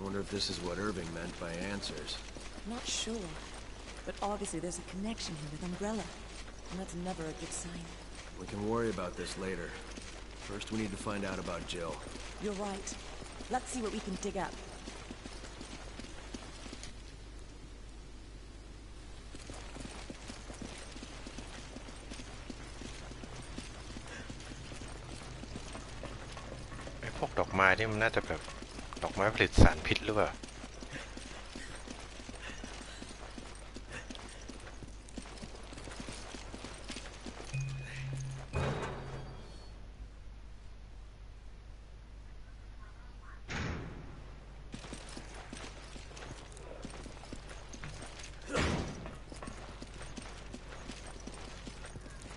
I wonder if this is what Irving meant by answers. Not sure. But obviously there's a connection here with Umbrella. And that's never a good sign. We can worry about this later. First, we need to find out about Jill. You're right. Let's see what we can dig up. ดอกไม้นี่มันน่าจะแบบ ดอกไม้ผลิตสารพิษหรือเปล่า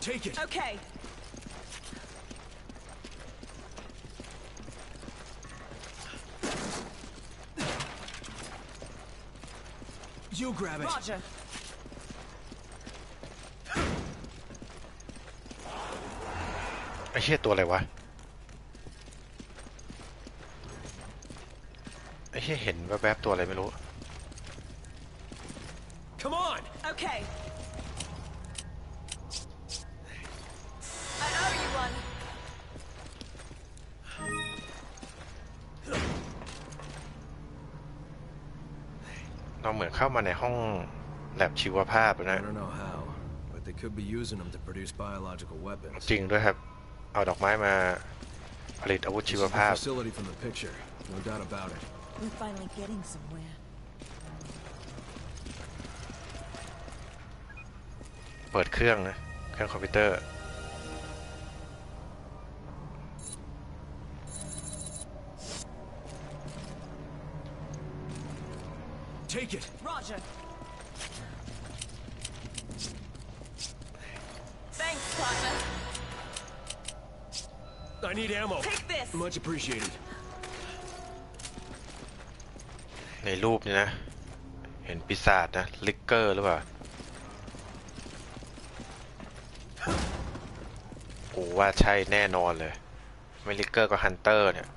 Take it! Okay. You grab it! Roger. ไอ้เหี้ยตัวอะไรวะไอ้เหี้ยเห็นแวบๆตัวอะไรไม่รู้ เราเหมือนเข้ามาในห้องแลบชีวภาพ I นะ don't know how, but they could be using them to produce biological weapons. จริงด้วยครับ เอาดอกไม้มาผลิตอาวุธ This ชี is ว the ภาพ facility from the picture. No doubt about it. We're finally getting somewhere. เปิดเครื่องนะ เครื่องคอมพิวเตอร์ Take it! Roger. Thanks, partner. I need ammo. Take this. Much appreciated. ในรูปนี่นะ เห็นปีศาจนะ Licker หรือเปล่ากูว่าใช่แน่นอนเลย ไม่ Licker ก็ Hunter เนี่ย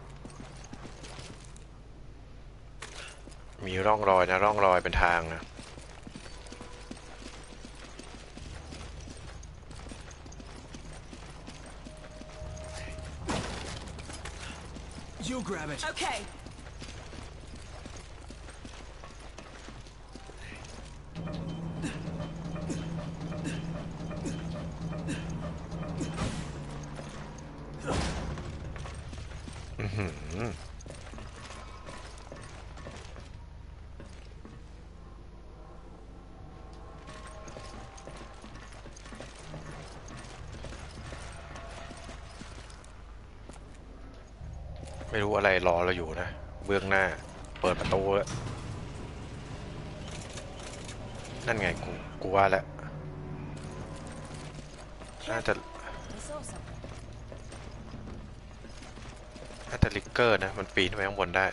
มีร่องรอยนะร่องรอยเป็นทางนะ You grab it! Okay. Mm-hmm. ไม่รู้อะไรรอเราอยู่นะเบื้องหน้า เปิดประตูแล้วนั่นไงกูกูว่าแล้วน่าจะน่าจะลิกเกอร์นะ มันปีนไปข้างบนได้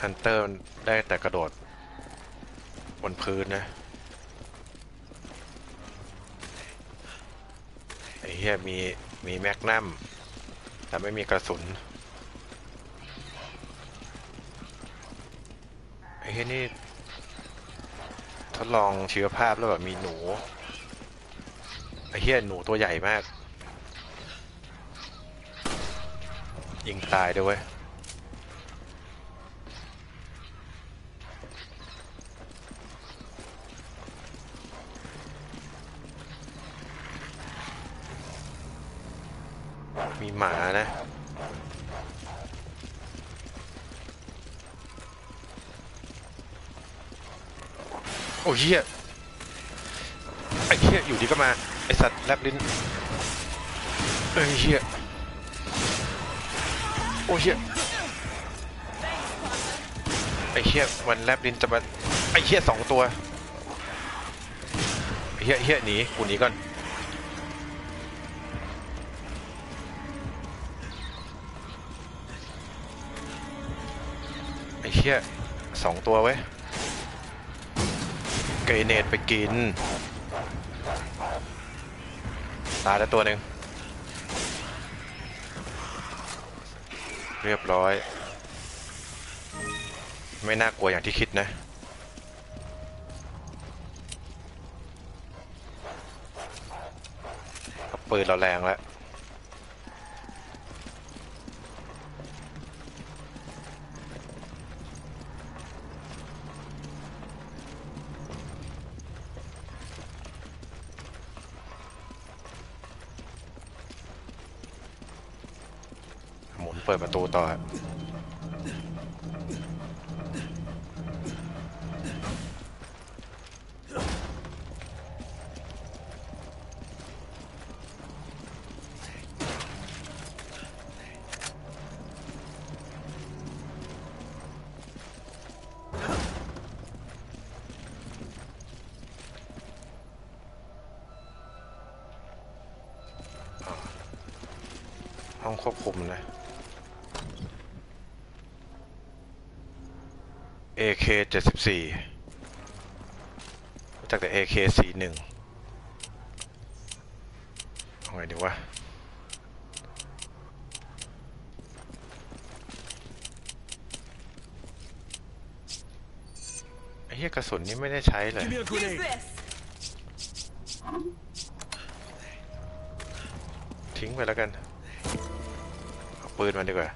ฮันเตอร์ได้แต่กระโดดบนพื้นนะ ไอ้ เฮี้ยมีมีแมกนัมแต่ไม่มีกระสุนไอ้เหี้ยนี่ทดลองเชื้อภาพแล้วแบบมีหนูไอ้เฮี้ยหนูตัวใหญ่มาก ยิงตายด้วยเวยมีหมานะ โอ้เหี้ยไอ้เหี้ยอยู่ดีก็มา ไอสัตว์แลบลิ้นไอ้เหี้ยโอ้เหี้ยไอ้เหี้ยมันแลบลิ้นจะมาไอ้เหี้ยสองตัวเหี้ยเหี้ยหนีกูหนีก่อนไอ้เหี้ยสองตัวเว้ กรเนตไปกิน ตายแล้วตัวหนึ่งเรียบร้อย ไม่น่ากลัวอย่างที่คิดนะ ปืนเราแรงแล้ว ปิดประตูต่อห้องควบคุมนะ AK 74รู้จักแต่ AK 41เอาไงดีวะไอ้เหี้ยกระสุนนี่ไม่ได้ใช้เลย Give me a grenade. this! ทิ้งไปแล้วกัน เอาปืนมาดีกว่า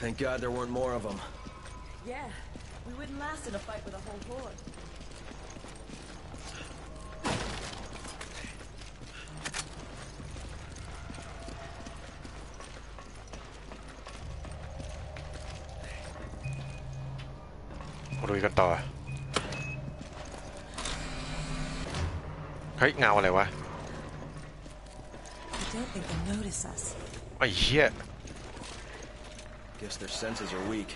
Thank God there weren't more of them. Yeah, we wouldn't last in a fight with a whole horde. ลุยกันต่อ เฮ้ย เงาอะไรวะ I don't think they'll notice us. ไอ้เหี้ย Guess their senses are weak.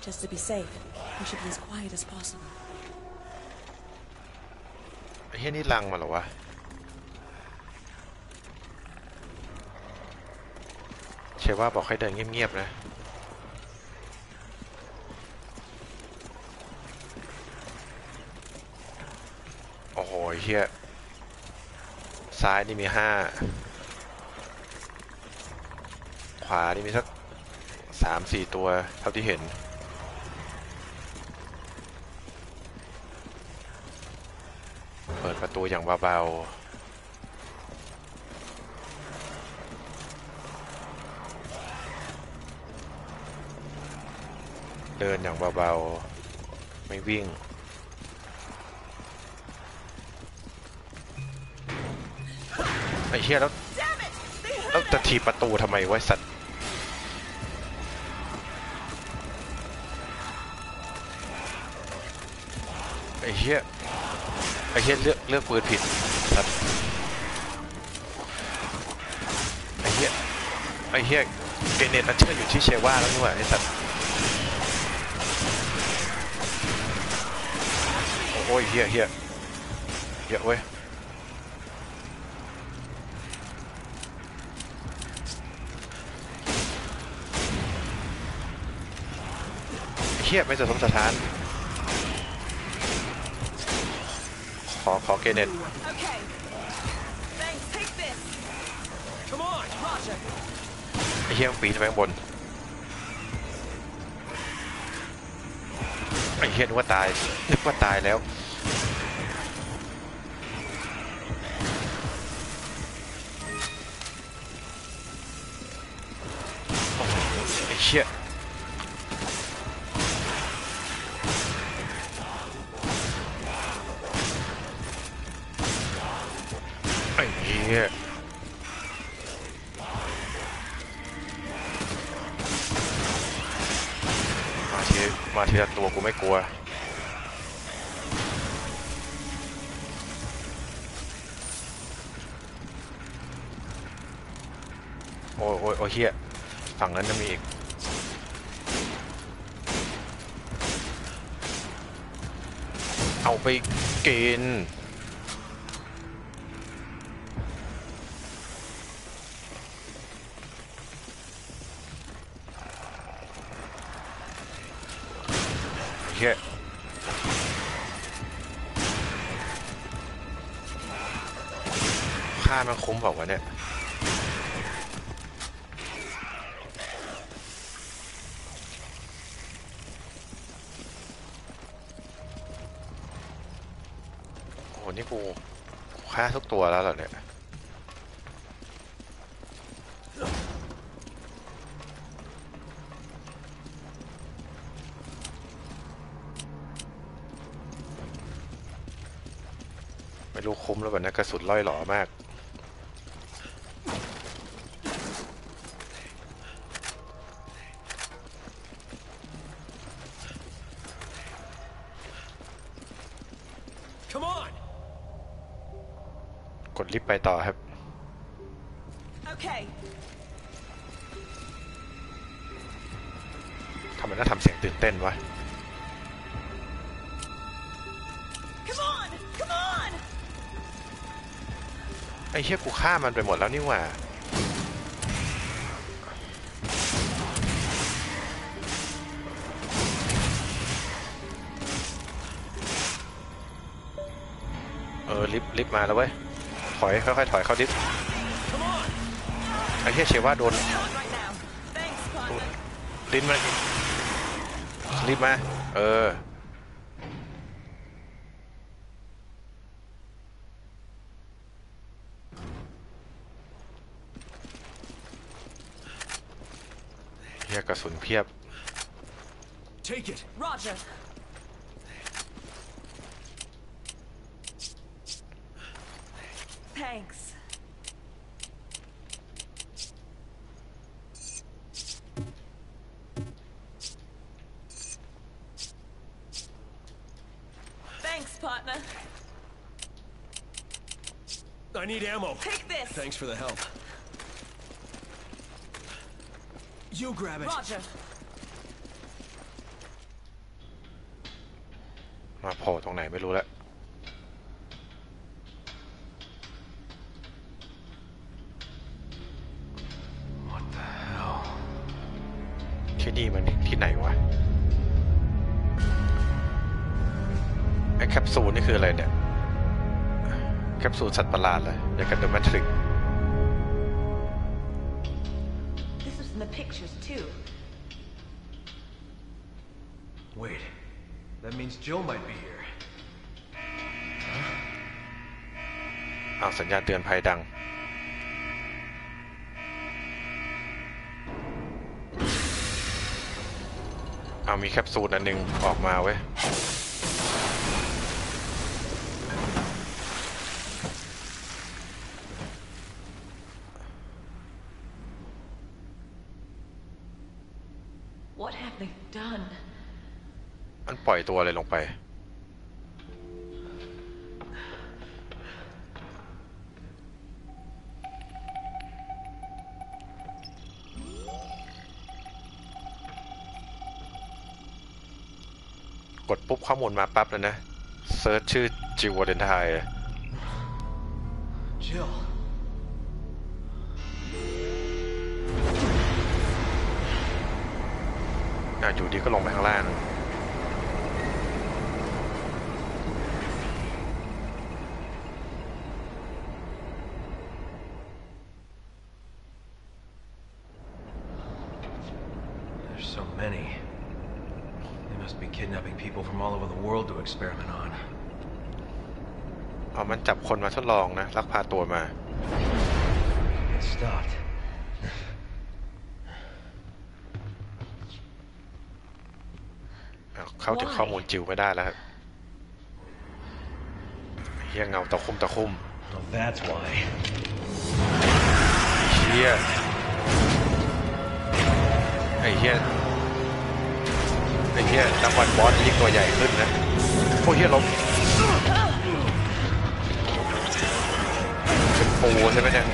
Just to be safe, we should be as quiet as possible. ไอ้เหี้ยนี่ลังมาเหรอวะ เชว่าบอกให้เดินเงียบๆนะ โอ้โหไอ้เหี้ยซ้ายนี่มีห้าข วานี่มีสักสามสี่ตัวเท่าที่เห็น เปิดประตูอย่างเบาๆเดินอย่างเบาๆ ไม่วิ่ง ไอ้เหี้ยแล้ว แล้วจะทีบประตูทำไมวะไอ้สัตว์ ไอ้เหี้ยไอ้เหี้ยเลือกเลือกปืนผิดสัตว์ไอ้เหี้ยไอ้เหี้ยเกรเนตันเชื่ออยู่ที่เชว่าแล้วนี่หว่าไอ้สัตว์โอ้ยเหี้ยเหี้ยเหี้ยเว้ยเหี้ยไม่จะสมสถาน ขอขอเกเนต Okay. Thanks, take this! Come on! Roger. ไอ้เหี้ยมันปีนไปข้างบนไอ้เหี้ยนึกว่าตายนึกว่าตายแล้วไอ้เหี้ย ทีละตัวกูไม่กลัว โอ้ยโอ้ยโอ้ยเฮียฝั่งนั้นจะมีอีกเอาไปกิน มันคุ้มเปล่าวะเนี่ยโอ้โหนี่กูกูฆ่าทุกตัวแล้วเหรอเนี่ยไม่รู้คุ้มแล้วแบบนี้กระสุนล่อยหล่อมาก Come on! กดลิฟต์ ไปต่อครับ Okay. ทำไมต้องทำเสียงตื่นเต้นวะ Come on! Come on! ไอ้เหี้ยกูฆ่ามันไปหมดแล้วนี่หว่าเออลิฟต์ลิฟต์มาแล้วเว้ย ถอยค่อยๆถอยเข้าลิฟต์ Come on! ไอ้เหี้ยเชว่าโดน Not right now. Thanks, partner. ลิ้นมารีบมา เออ เฮียกระสุนเพียบ Take it! Roger. Thanks. Thanks, partner. I need ammo. Take this. Thanks for the help. You grab it. Roger. มาโผล่ตรงไหนไม่รู้แล้ว แคปซูลสัตว์ประหลาดเลยอย่างกับเดอะแมทริก This was in the pictures, too. Wait. That means Jill might be here. เอาสัญญาณเตือนภัยดัง เอามีแคปซูลอันหนึงออกมาเว้ย What have they done? มันป ล่อยตัวอะไรลงไป กดปุ๊บข้อมูลมาปั๊บเลยนะ search ชื่อ Jill Valentine Jill. อะอยู่ดีก็ลงไปข้างล่าง people from all over the world to experiment on. เอามันจับคนมาทดลองนะ ลักพาตัวมา It stopped. อะเข้าถึงข้อมูลจิวไม่ได้แล้วครับเฮียเงาตะคุ่มตะคุ่ม Well, that's why. เฮียไอ้เฮีย ไอ้เฮียนักวันบอสยิ่งตัวใหญ่ขึ้นนะโอ้เฮียล้มเป็นปูใช่ไหมเนี่ย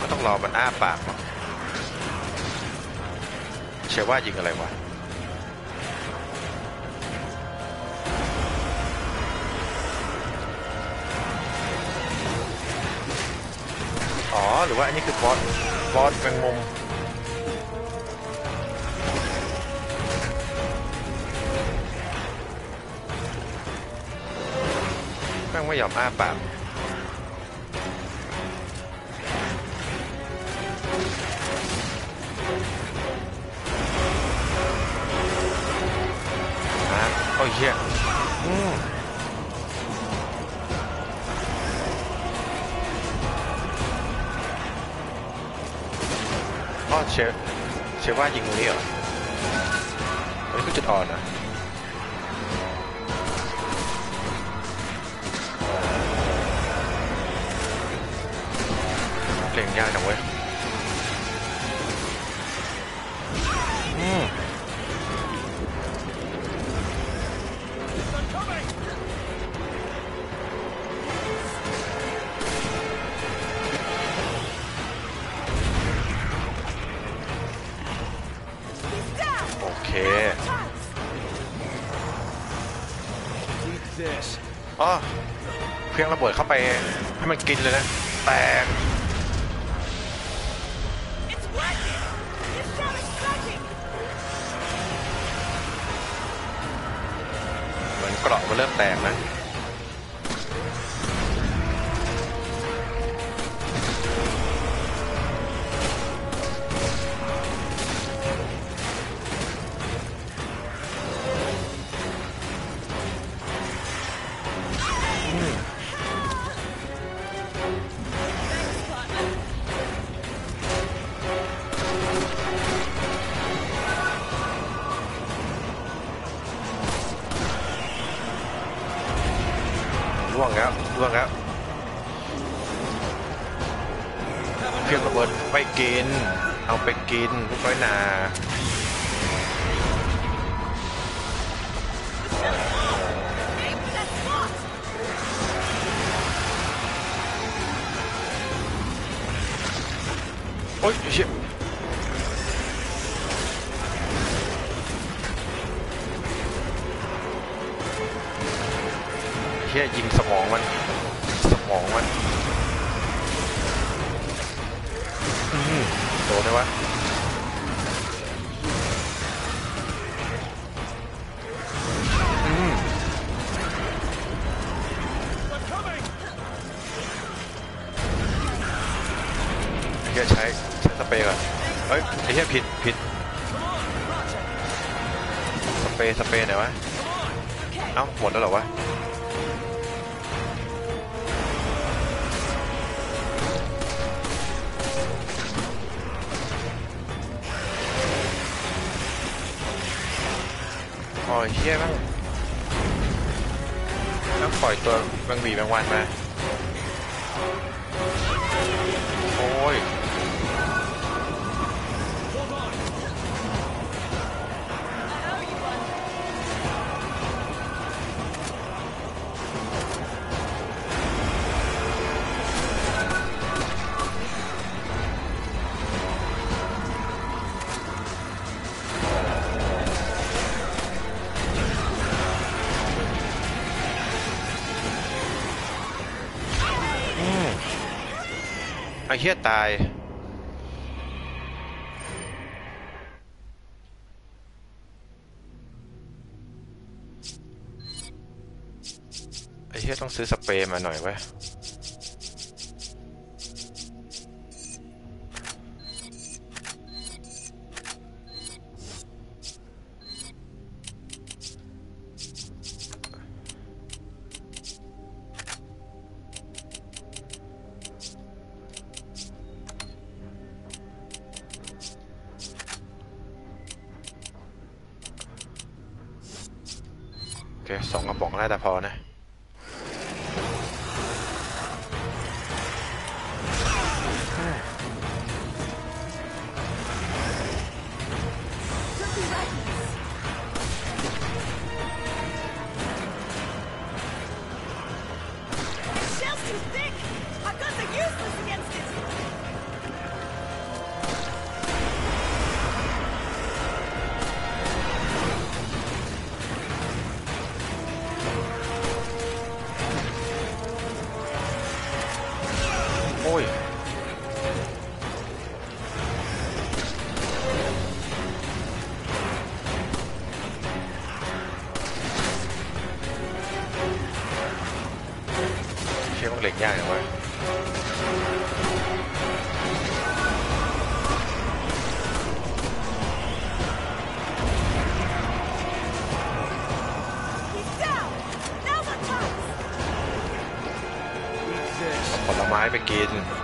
ก็ต้องรอมันอ้าปากเชื่อว่ายิงอะไรวะ อ๋อ หรือว่าอันนี้คือบอส บอสแมงมุมแม่งไม่ยอมอ้าปากอะโอ้ยเหี้ย เชฟว่ายิงตรงนี้เหรออันนี้คือจุดอ่อนนะเล่งยากจังเว้ย อ๋อเครื่องระเบิดเข้าไปให้มันกินเลยนะ แตก It's working! This shell is striking! เหมือนเกราะมันเริ่มแตกนะ โอ๊ยเชี่ยเฮียยิงสมองมัน สมองมัน เฮียผิดผิดสเปรย์สเปรย์ไหนวะ เอ้า หมดแล้วเหรอวะปล่อยเฮี้ยบ้างแล้วปล่อยตัวแมงหวีแมงวันมา เฮี้ยตาย ไอ้เฮี้ยต้องซื้อสเปรย์มาหน่อยเว้ย ผล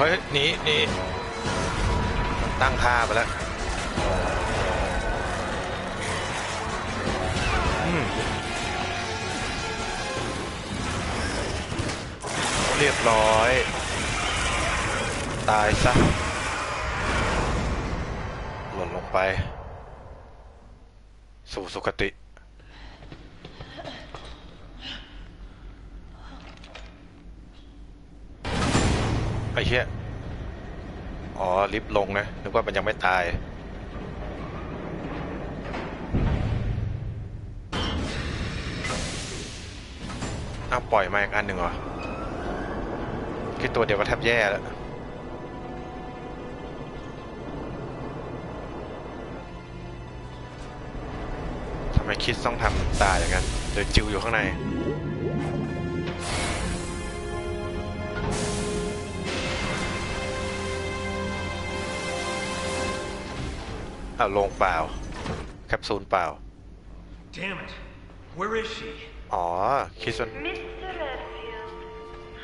เฮ้ยหนีหนีตั้งท่าไปแล้วอืมเรียบร้อย ตายซะหล่นลงไป สู่สุคติ อ้เหี้ยอ๋อ ลิฟต์ลงนะ นึกว่ามันยังไม่ตาย อ้าว ปล่อยมาอีกอันหนึ่งเหรอ คิดตัวเดียวก็แทบแย่แล้วทำไมคิดต้องทำตายอย่างนั้นเดี๋ยวจิวอยู่ข้างใน อ้าวลงเปล่า แคปซูลเปล่า Damn it. Where is she? อ๋อ คิดมัน Mr. Redfield,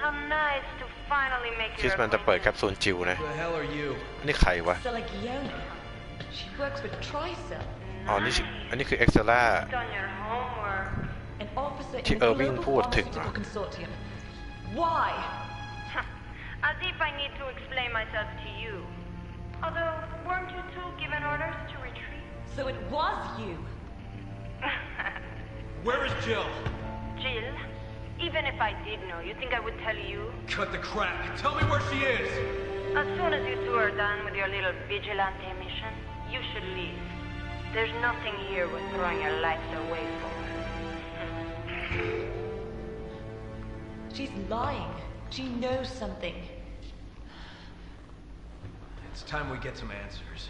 how nice to finally make คิด your มันจะเปิดแค acquaintance. ปซูลจิวนะ Who the hell are you? นี่ใครวะ Selegiona. She works with Tricell, อ๋อ นี่ชื่ออันนี้คือเอ็กซ์ล่า Done your homework. an officer in ที่ the Irving Global พูดถึง Pharmaceutical อะ Consortium. Why? As if I need to explain myself to you. Although, weren't you two given orders to retreat? So it was you. Where is Jill? Jill, even if I did know, you think I would tell you? Cut the crap. Tell me where she is. As soon as you two are done with your little vigilante mission, you should leave. There's nothing here worth throwing your lives away for. She's lying. She knows something. It's time we get some answers.